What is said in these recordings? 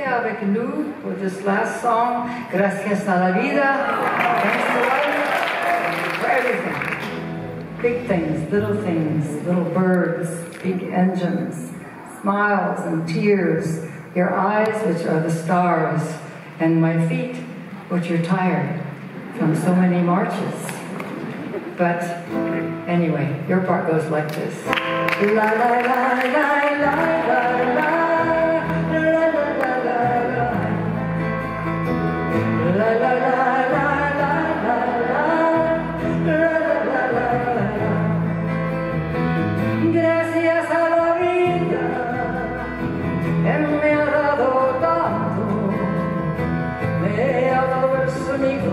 rester avec nous for this last song, Gracias a la Vida. Thanks to life for everything. Big things, little things, little birds, big engines, smiles and tears, your eyes, which are the stars, and my feet, which are tired from so many marches. But anyway, your part goes like this. La la la la la la. La Gracias a la vida que me ha dado tanto, me ha dado el sonido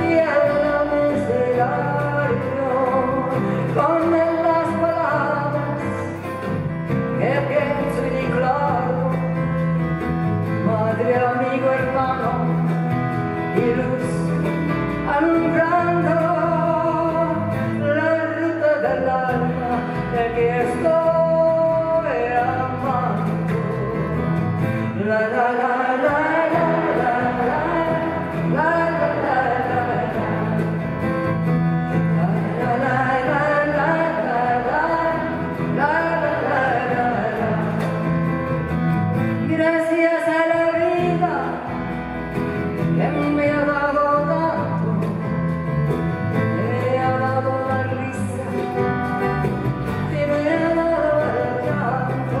y el abecedario con las palabras que Gracias a la vida que me ha dado tanto, me ha dado la risa y me ha dado el llanto.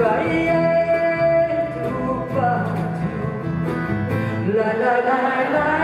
La la la la